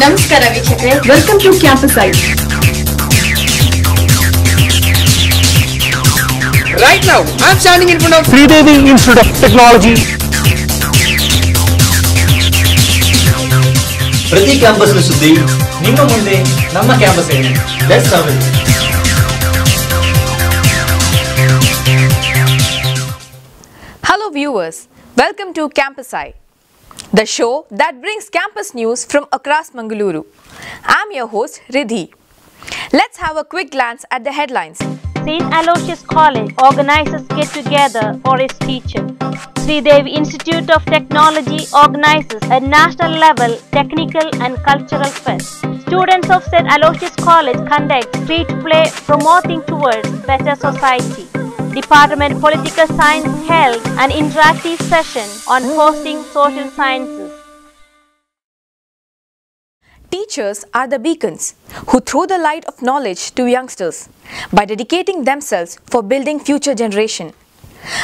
ನಮಸ್ಕಾರ ವೀಕ್ಷಕರೇ welcome to campus I Right now, I'm standing in front of Sridevi Institute of Technology. ಪ್ರತಿ ಕ್ಯಾಂಪಸ್ನ ಸುದ್ದಿ ನಿಮ್ಮ ಮುಂದೆ ನಮ್ಮ ಕ್ಯಾಂಪಸ್ ಏನು let's serve it Hello, viewers. Welcome to Campus Eye, the show that brings campus news from across Mangaluru. I'm your host, Ridhi. Let's have a quick glance at the headlines. St. Aloysius College organizes get together for its teachers. Sridevi Institute of Technology organizes a national level technical and cultural fest. Students of St. Aloysius College conduct street play promoting towards better society. Department Political Science held an interactive session on positing social sciences. Teachers are the beacons who throw the light of knowledge to youngsters by dedicating themselves for building future generation.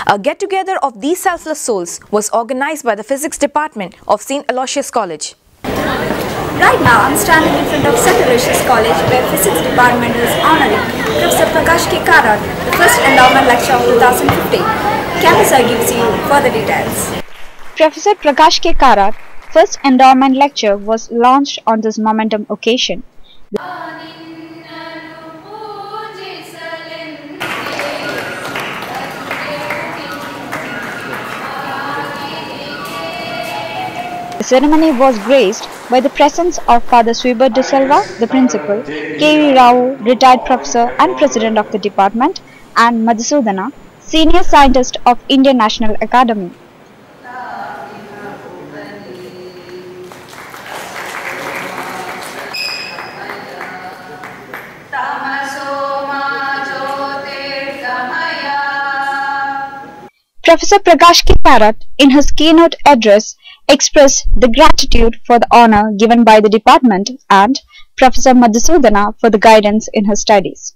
A get-together of these selfless souls was organized by the Physics Department of St. Aloysius College. Right now, I'm standing in front of St. Aloysius College, where Physics Department is honoring Professor Prakash K. The first endowment lecture of 2015. Campus Eye gives you further details. Professor Prakash K. First endowment lecture was launched on this momentum occasion. The ceremony was graced by the presence of Father Swebert de Silva, the principal, K.V. Rao, retired professor and president of the department, and Madhusudana, senior scientist of Indian National Academy. Professor Prakash K. Karat, in his keynote address, expressed the gratitude for the honor given by the department and Professor Madhusudana for the guidance in his studies.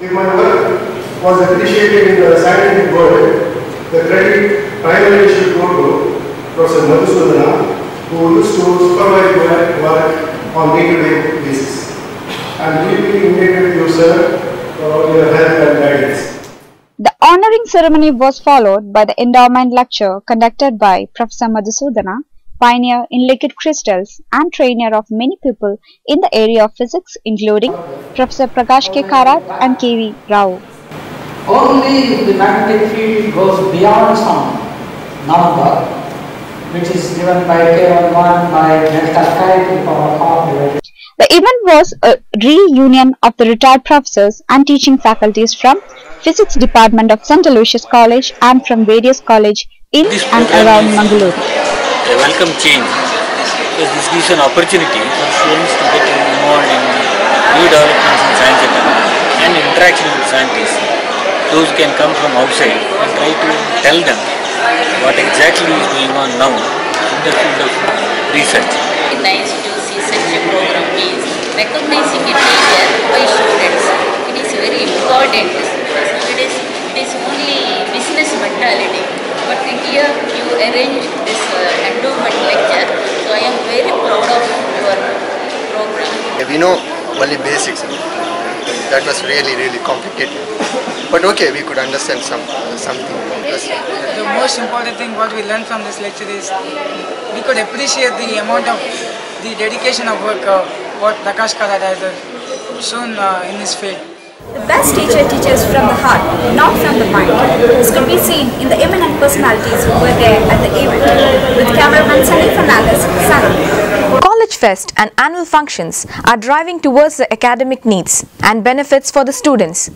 If my work was appreciated in the scientific world, the credit primarily should go to Professor Madhusudana, who used to supervise my work on day-to-day basis. I am deeply indebted to you, sir, for your help and guidance. The honoring ceremony was followed by the endowment lecture conducted by Professor Madhusudana, pioneer in liquid crystals and trainer of many people in the area of physics including Professor Prakash K. Karat and K.V. Rao. Only the magnetic field goes beyond some number, which is given by K11 by delta chi to the power half divided The event was a reunion of the retired professors and teaching faculties from Physics Department of St. Aloysius College and from various colleges in and around Mangalore. a welcome change because this gives an opportunity for students to get involved in new developments in science and interaction with scientists. Those can come from outside and try to tell them what exactly is going on now in the field of research. nice to see such a program means recognizing a teacher by students. It is very important because nowadays it is only business mentality. But here you arrange this uh, endowment lecture, so I am very proud of your program. We know only basics. That was really, really complicated. But okay, we could understand some something. The most important thing what we learned from this lecture is we could appreciate the amount of the dedication of work uh, what Prakash Karat has uh, shown uh, in his field. The best teacher teaches from the heart, not from the mind. This could be seen in the eminent personalities who were there at the event. With cameraman Sunny Fernandes, Sana. Fest and annual functions are driving towards the academic needs and benefits for the students.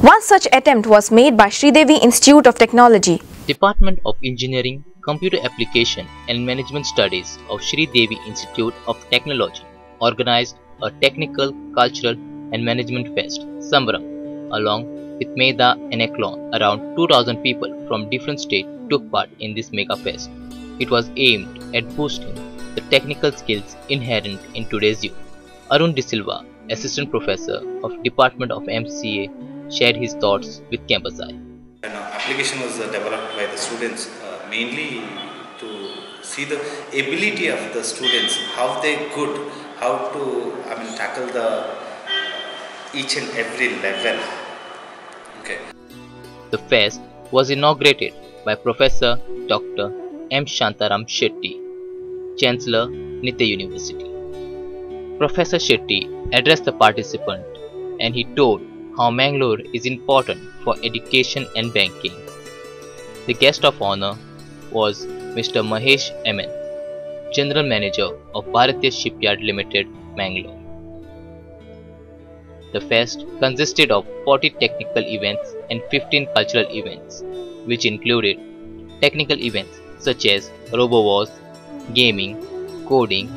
One such attempt was made by Sridevi Institute of Technology. Department of Engineering, Computer Application and Management Studies of Sri Devi Institute of Technology organized a technical, cultural and management fest, Sambram, along with Meda and Eklon. Around 2000 people from different states took part in this mega fest. It was aimed at boosting the technical skills inherent in today's youth. Arun De Silva, Assistant Professor of Department of MCA, shared his thoughts with Campus Eye. An application was uh, developed by the students uh, mainly to see the ability of the students, how they could how to I mean tackle the each and every level. Okay. The fest was inaugurated by Professor Dr. M. Shantaram Shetty, Chancellor, Nitte University. Professor Shetty addressed the participant and he told how Mangalore is important for education and banking. The guest of honor was Mr. Mahesh Mn, General Manager of Bharati Shipyard Limited, Mangalore. The fest consisted of 40 technical events and 15 cultural events, which included technical events such as RoboWars, gaming, coding,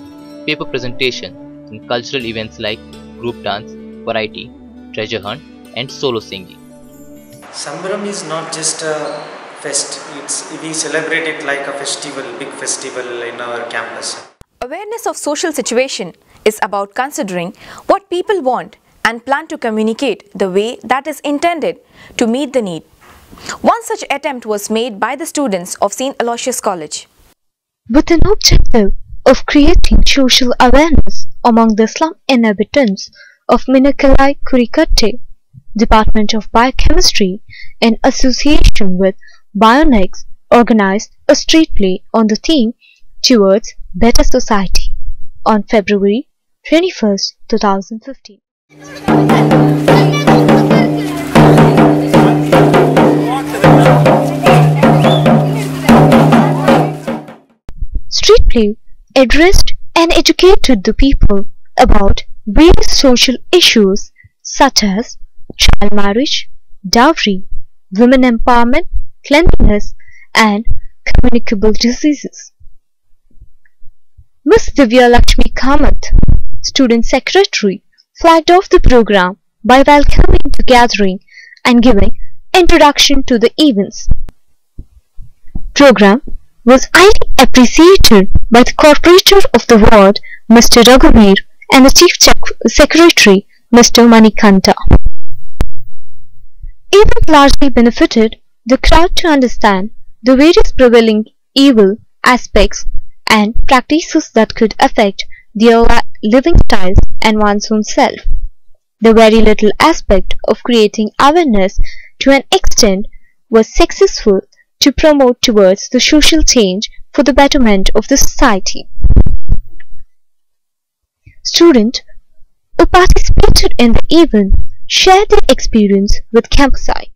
paper presentation, and cultural events like group dance, variety, treasure hunt, and solo singing. Sambram is not just a fest, it's, we celebrate it like a festival, big festival in our campus. Awareness of social situation is about considering what people want and plan to communicate the way that is intended to meet the need. One such attempt was made by the students of St. Aloysius College. With an objective of creating social awareness among the slum inhabitants of Minakalai Kurikatte, Department of Biochemistry, in association with Bionex, organized a street play on the theme Towards Better Society on February 21, 2015. Street play addressed and educated the people about various social issues such as child marriage, dowry, women empowerment, cleanliness, and communicable diseases. Ms. Divya Lakshmi Kamath, student secretary, flagged off the program by welcoming the gathering and giving introduction to the events. Program was highly appreciated by the corporator of the ward, Mr. Raghuveer, and the chief secretary, Mr. Manikanta. Event largely benefited the crowd to understand the various prevailing evil aspects and practices that could affect their living styles and one's own self. The very little aspect of creating awareness to an extent was successful to promote towards the social change for the betterment of the society. Students who participated in the event shared their experience with Campus Eye.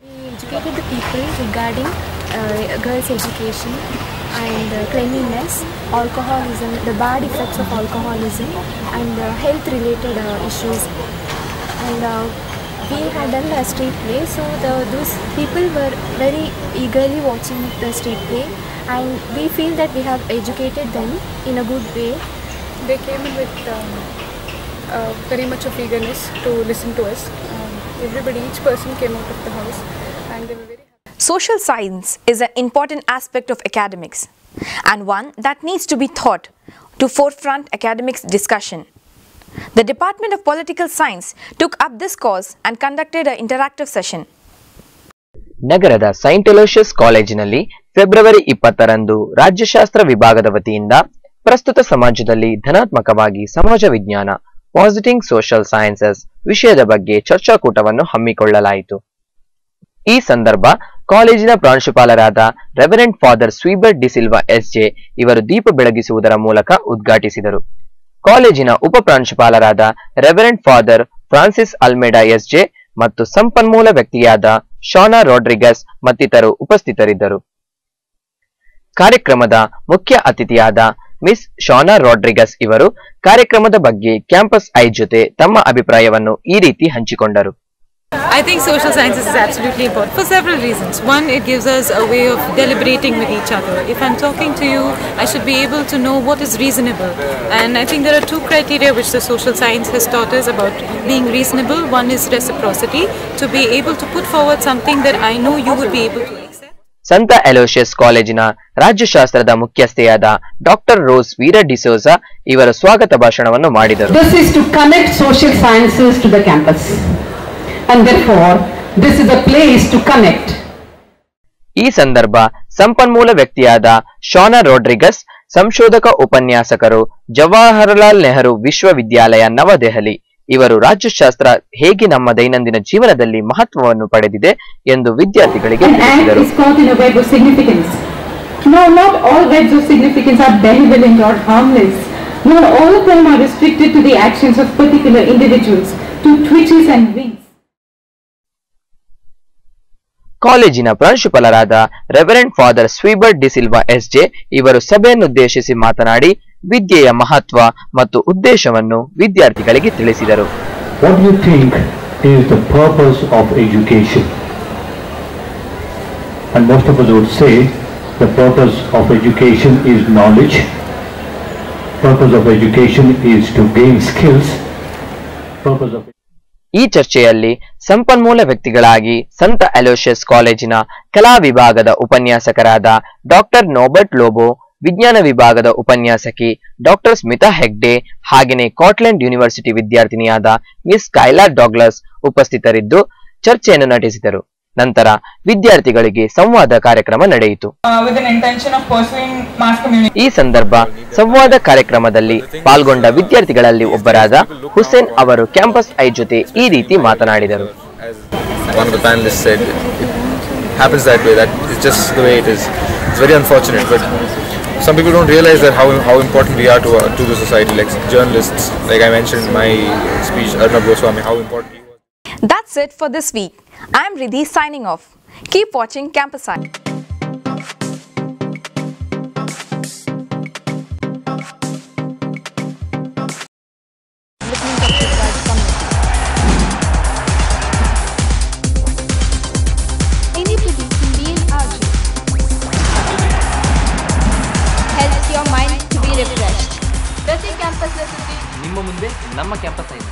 We educated the people regarding uh, girls' education and uh, cleanliness, alcoholism, the bad effects of alcoholism, and uh, health-related uh, issues. And uh, we had done a street play, so the, those people were very eagerly watching the street play, and we feel that we have educated them in a good way. They came with um, uh, very much of eagerness to listen to us. Um, everybody, each person came out of the house and they were very happy. Social science is an important aspect of academics and one that needs to be taught to forefront academics discussion. The Department of Political Science took up this cause and conducted an interactive session. ನಗರದ Saint Aloysius ಕಾಲೇಜಿನಲ್ಲಿ February ಇಪ್ಪತ್ತರಂದು ರಾಜ್ಯಶಾಸ್ತ್ರ ವಿಭಾಗದ ವತಿಯಿಂದ ಪ್ರಸ್ತುತ ಸಮಾಜದಲ್ಲಿ ಧನಾತ್ಮಕವಾಗಿ ಸಮಾಜ ವಿಜ್ಞಾನ ಪಾಸಿಟಿಂಗ್ ಸೋಷಿಯಲ್ ಸೈನ್ಸಸ್ ವಿಷಯದ ಬಗ್ಗೆ ಚರ್ಚಾಕೂಟವನ್ನು ಹಮ್ಮಿಕೊಳ್ಳಲಾಯಿತು ಈ ಸಂದರ್ಭ ಕಾಲೇಜಿನ ಪ್ರಾಂಶುಪಾಲರಾದ reverend father Swebert D'Silva SJ ಇವರು ದೀಪ ಬೆಳಗಿಸುವುದರ ಮೂಲಕ ಉದ್ಘಾಟಿಸಿದರು ಕಾಲೇಜಿನ ಉಪ ಪ್ರಾಂಶುಪಾಲರಾದ reverend father Francis Almeida SJ ಮತ್ತು ಸಂಪನ್ಮೂಲ ವ್ಯಕ್ತಿಯಾದ ಶಾನಾ ರಾಡ್ರಿಗಸ್ ಮತ್ತಿತರು ಉಪಸ್ಥಿತರಿದ್ದರು. ಕಾರ್ಯಕ್ರಮದ ಮುಖ್ಯ ಅತಿಥಿಯಾದ ಮಿಸ್ ಶಾನಾ ರಾಡ್ರಿಗಸ್ ಇವರು ಕಾರ್ಯಕ್ರಮದ ಬಗ್ಗೆ ಕ್ಯಾಂಪಸ್ ಐ ಜೊತೆ ತಮ್ಮ ಅಭಿಪ್ರಾಯವನ್ನು ಈ ರೀತಿ ಹಂಚಿಕೊಂಡರು. I think social sciences is absolutely important for several reasons. One, it gives us a way of deliberating with each other. If I'm talking to you, I should be able to know what is reasonable. And I think there are two criteria which the social science has taught us about being reasonable. One is reciprocity, to be able to put forward something that I know you would be able to accept. ಸಂತ Aloysius ಕಾಲೇಜಿನ ರಾಜ್ಯಶಾಸ್ತ್ರದ ಮುಖ್ಯಸ್ಥೆಯಾದ doctor Rose Veera D'Souza ಇವರ swagata ಭಾಷಣವನ್ನು ಮಾಡಿದರು This is to connect social sciences to the campus. and therefore this is a place to connect. ಈ ಸಂದರ್ಭ ಸಂಪನ್ಮೂಲ ವ್ಯಕ್ತಿಯಾದ ಶಾನ ರೋಡ್ರಿಗಸ್ ಸಂಶೋಧಕ ಉಪನ್ಯಾಸಕರು ಜವಾಹರಲಾಲ್ ನೆಹರು ವಿಶ್ವವಿದ್ಯಾಲಯ ನವದೆಹಲಿ. ಇವರು ರಾಜ್ಯಶಾಸ್ತ್ರ ಹೇಗೆ ನಮ್ಮ ದೈನಂದಿನ ಜೀವನದಲ್ಲಿ ಮಹತ್ವವನ್ನು ಪಡೆದಿದೆ ಎಂದು ವಿದ್ಯಾರ್ಥಿಗಳಿಗೆ ಕಾಲೇಜಿನ ಪ್ರಾಂಶುಪಾಲರಾದ reverend father Swebert D'Silva SJ ಇವರು ಸಭೆಯನ್ನುದ್ದೇಶಿಸಿ ಮಾತನಾಡಿ, ವಿದ್ಯೆಯ ಮಹತ್ವ ಮತ್ತು ಉದ್ದೇಶವನ್ನು ವಿದ್ಯಾರ್ಥಿಗಳಿಗೆ ತಿಳಿಸಿದರು. Purpose of education is to gain skills. Purpose of ಈ ಚರ್ಚೆಯಲ್ಲಿ ಸಂಪನ್ಮೂಲ ವ್ಯಕ್ತಿಗಳಾಗಿ ಸಂತ ಅಲೋಷಿಯಸ್ ಕಾಲೇಜಿನ ಕಲಾ ವಿಭಾಗದ ಉಪನ್ಯಾಸಕರಾದ ಡಾಕ್ಟರ್ ನೋಬರ್ಟ್ ಲೋಬೋ, ವಿಜ್ಞಾನ ವಿಭಾಗದ ಉಪನ್ಯಾಸಕಿ ಡಾಕ್ಟರ್ ಸ್ಮಿತಾ ಹೆಗ್ಡೆ, ಹಾಗೆಯೇ ಕಾಟ್ಲೆಂಡ್ ಯೂನಿವರ್ಸಿಟಿ ವಿದ್ಯಾರ್ಥಿನಿಯಾದ ಮಿಸ್ ಕೈಲಾ ಡಾಗ್ಲಸ್ ಉಪಸ್ಥಿತರಿದ್ದು ಚರ್ಚೆಯನ್ನು ನಡೆಸಿದರು. ನಂತರ ವಿದ್ಯಾರ್ಥಿಗಳಿಗೆ ಸಂವಾದ ಕಾರ್ಯಕ್ರಮ ನಡೆಯಿತು uh. ಈ ಸಂದರ್ಭ ಸಂವಾದ ಕಾರ್ಯಕ್ರಮದಲ್ಲಿ ಪಾಲ್ಗೊಂಡ ವಿದ್ಯಾರ್ಥಿಗಳಲ್ಲಿ ಒಬ್ಬರಾದ ಹುಸೇನ್ ಅವರು ಕ್ಯಾಂಪಸ್ ಐ ಜೊತೆ ಈ ರೀತಿ ಮಾತನಾಡಿದರು some people don't realize that how, how important we are to uh, to the society. Like journalists, like I mentioned in my speech, Arnab Goswami, how important. That's it for this week. I'm Ridhi signing off. Keep watching Campus Eye. your mind to be refreshed. Campus ನಿಮ್ಮ ಮುಂದೆ ನಮ್ಮ campus ಇದೆ